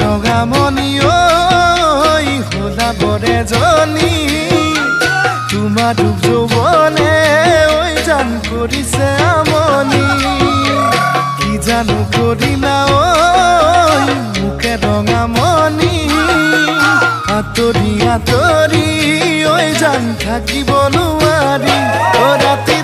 ৰঙামণি ঐ সদা বৰেজনী তোমাৰ দুখ যৌৱনে ঐ জান কৰিছে আমনি। কি জানো কৰিলা ঐ মোকে ৰঙামণি আঁতৰি আঁতৰি ঐ জান থাকিব নোৱাৰি। ৰাতি